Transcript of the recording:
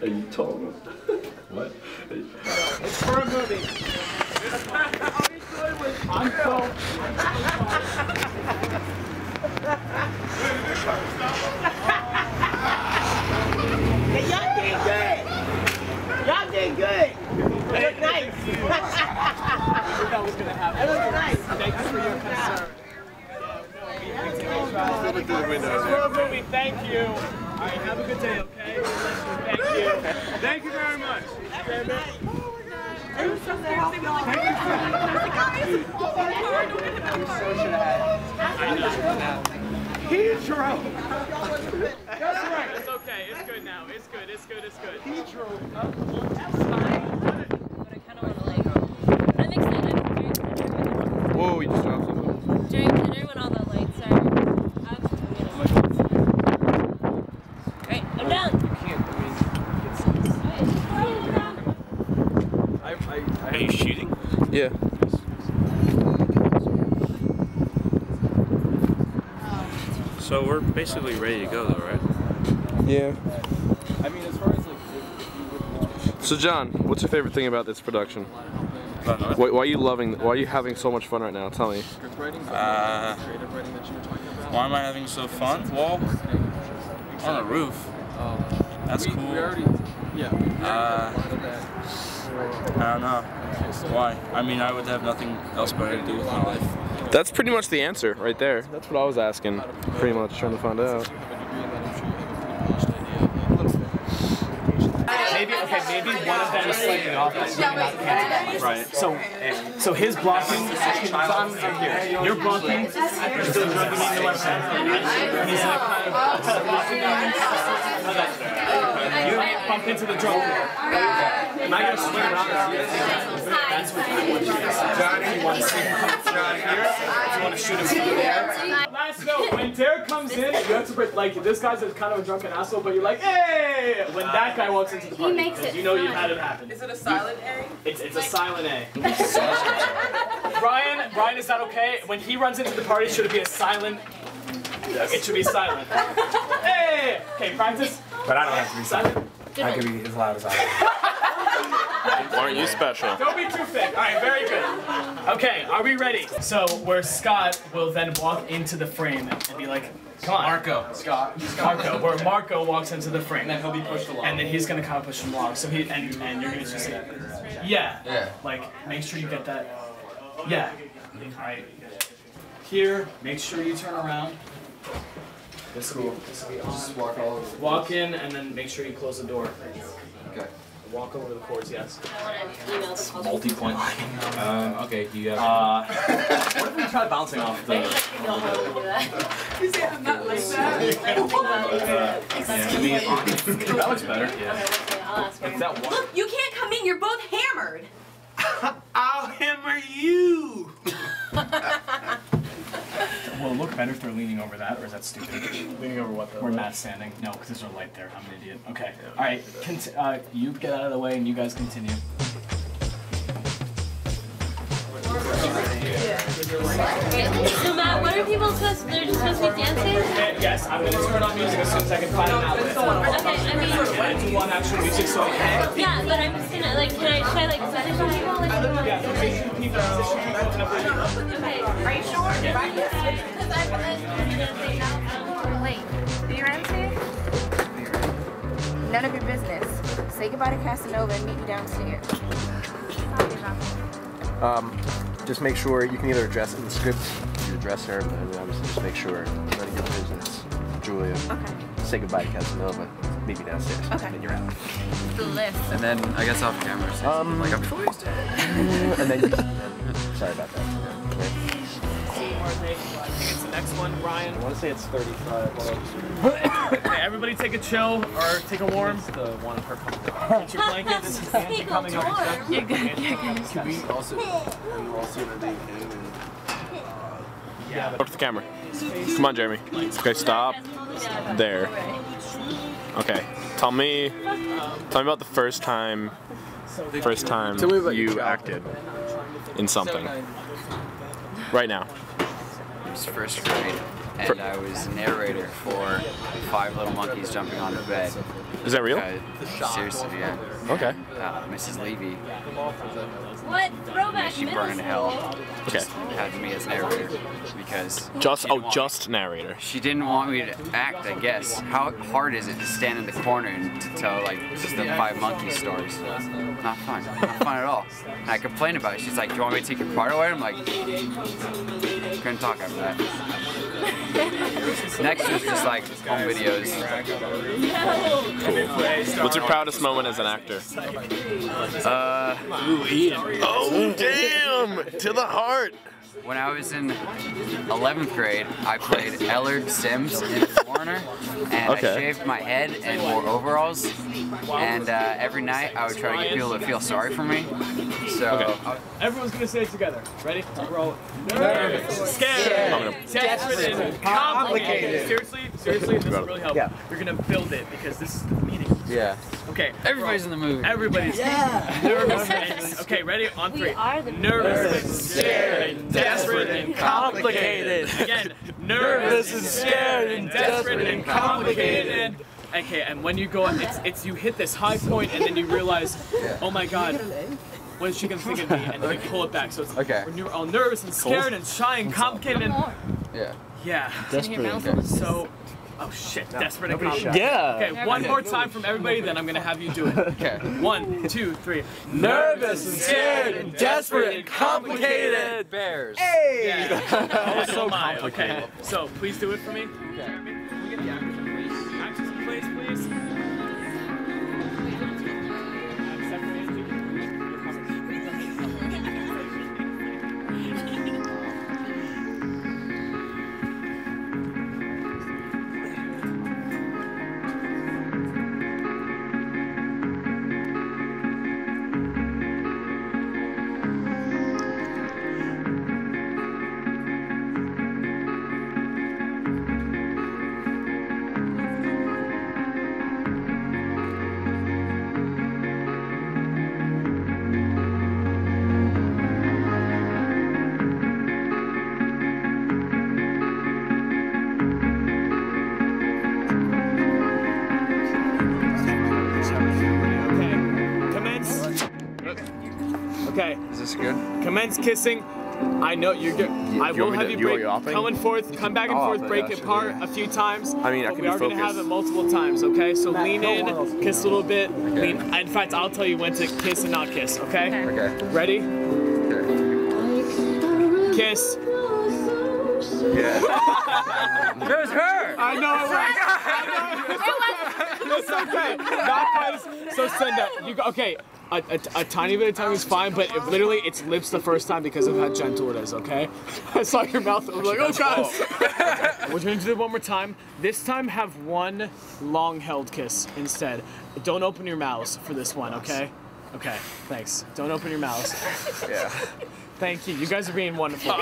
Hey, you told him. What? It's for a movie. I'm so. Hey, y'all did good. Y'all did good. You look nice. that was gonna happen. That looks nice. Thank for your concern. For a movie, thank you. All right, have a good day, okay? Thank you. Thank you very much. Pedro! That's right. It's okay. It's good now. It's good. It's good. It's good. Pedro. I'm excited. Whoa, you just dropped something. During dinner when all the lights are up, Great, I'm done. Are you shooting? Yeah. So we're basically ready to go though, right? Yeah. I mean, as far as like, if, if you would So John, what's your favorite thing about this production? About? Why, why are you loving? Why are you having so much fun right now? Tell me. script writing, but Uh, creative writing that you were talking about. Why am I having so fun? Well, on the roof. That's we, cool. We already, yeah, Uh, had a lot of that. I don't know. Why? I mean, I would have nothing else better to do with my life. That's pretty much the answer right there. That's what I was asking. Pretty much trying to find out. Maybe okay, maybe one of them is slightly off. but maybe not the candidate. Right. So, so his blocking. So I'm, I'm here. You're blocking. You're still drugging in the left hand. He's like kind of. You bump into the drum. Am I gonna swing around? That's what I want you to do. If you want to see him come from here, if you want to shoot him from there. Last note, when Derek comes in, you have to pre- like this guy's a kind of a drunken asshole, but you're like, hey! When that guy walks into the party, makes 'cause it you know you've had it happen. Is it a silent A? It's, it's a silent A. Brian, Brian, is that okay? When he runs into the party, should it be a silent? It should be silent. hey! Okay, practice. But I don't have to be Silent. I can be as loud as I want. Aren't you special? Don't be too thick. All right, very good. Okay, are we ready? So where Scott will then walk into the frame and be like, come on. Marco. Scott. Marco, where Marco walks into the frame. And then he'll be pushed along. And then he's gonna kind of push him along. So he and, and you're gonna just say, yeah, Yeah. like make sure you get that. Yeah. All right. Here, make sure you turn around. This cool. Just walk all over. Walk in and then make sure you close the door. Okay. Walk over the cords. Yes. I want to email the culture. Multi-point line. Um, okay, do you have... Uh, what if we try bouncing off the? I don't know how to do that. You say I'm not like that. Yeah, me and That looks better. Okay, I'll ask her. That one. Look, you can't come in. You're both hammered. I'll hammer you! Will it look better if they're leaning over that, or is that stupid? leaning over what? Where Matt's standing. No, because there's no light there. I'm an idiot. Okay. All right. Uh, you get out of the way, and you guys continue. So Matt, what are people supposed? They're just supposed to be dancing? Uh, yes, I'm gonna turn on music as soon as I can find an outlet. Okay, I mean, I do want actual music, so okay. yeah, but I'm just gonna like, can I try like position people? Like, Yeah, position people, position people, and everything. okay. Are you sure? Because I dancing now. Wait, do you answer? None of your business. Say goodbye to Casanova and meet me downstairs. Um, just make sure you can either address it in the script, you address her, but obviously just make sure none of your business. Julia, Okay. say goodbye to Casanova, meet me downstairs, Okay. and then you're out. The list. And then I guess off camera. say Um, like I'm choice. and then you, sorry about that. Okay. I think it's the next one, Brian. I want to say it's 35. Okay, everybody take a chill or take a warm. It's the one per couple. Get your blanket. This is Angie coming up. You're good. You're good. Can we also, can you also intervene him and uh, Yeah, Look at the camera. Come on, Jeremy. Okay, stop. There. Okay. Tell me. Tell me about the first time. First time Tell me about your you acted in something. Right now. It's first grade. And I was narrator for Five Little Monkeys Jumping on the Bed. Is that real? Uh, seriously, yeah. Okay. Uh, Mrs. Levy, What throwback she burned in hell, Okay. had me as narrator because Just oh, didn't want- just narrator. She didn't want me to act, I guess. How hard is it to stand in the corner and to tell like just the five monkey stories? Not fun. Not fun at all. And I complained about it. She's like, "Do you want me to take your part away?" I'm like, couldn't talk after that. Next is just like home videos. Cool. What's your proudest moment as an actor? Uh, Oh damn! To the heart. when I was in 11th grade, I played Ellard Simms in Foreigner, and Okay. I shaved my head and wore overalls. And uh, every night, I would try to get people to feel sorry for me. So. Everyone's gonna say it together. Ready? Roll. Nervous, scared, I'm gonna- desperate, and complicated. Seriously, seriously, this will really help. Yeah. You're gonna build it because this is the meaning. Yeah. Okay. Everybody's in the movie. Everybody's Yeah. nervous. and- Okay, ready? On three. We are the Nervous and scared and desperate and complicated. Again, nervous and scared and desperate and complicated. Okay, and when you go, it's it's you hit this high point and then you realize, oh my god, what is she gonna think of me? And then you pull it back. So it's Okay. when you're all nervous and scared and shy and complicated and Yeah. Yeah. Okay. So, oh shit, desperate and Nobody's complicated. shy. Okay, one more time from everybody, then I'm gonna have you do it. Okay. One, two, three. Nervous and scared and desperate and complicated. Bears. Yeah. Oh, so complicated. Okay, so please do it for me. Jeremy, can we get the actors in place? Actors in place, Okay, Is this good? commence kissing. I know you're good. I you will have to- you you break, your offing? come and forth, come back and Oh, forth, break it apart be- a few times. I mean, I but can we are gonna have it multiple times, okay? So lean in, kiss a little bit. Lean. In fact, I'll tell you when to kiss and not kiss, okay? Okay. Ready? Okay. Kiss. Yeah. it was her. I know it was. I know. It's okay. Not quite as, so send that. You okay. A, a, a tiny bit of tongue is fine, but it, literally it's lips the first time because of how gentle it is. Okay. I saw your mouth. I was like, oh god. We're gonna do it one more time. This time have one long held kiss instead. Don't open your mouths for this one. Okay. Okay. Thanks. Don't open your mouths. Yeah. Thank you. You guys are being wonderful.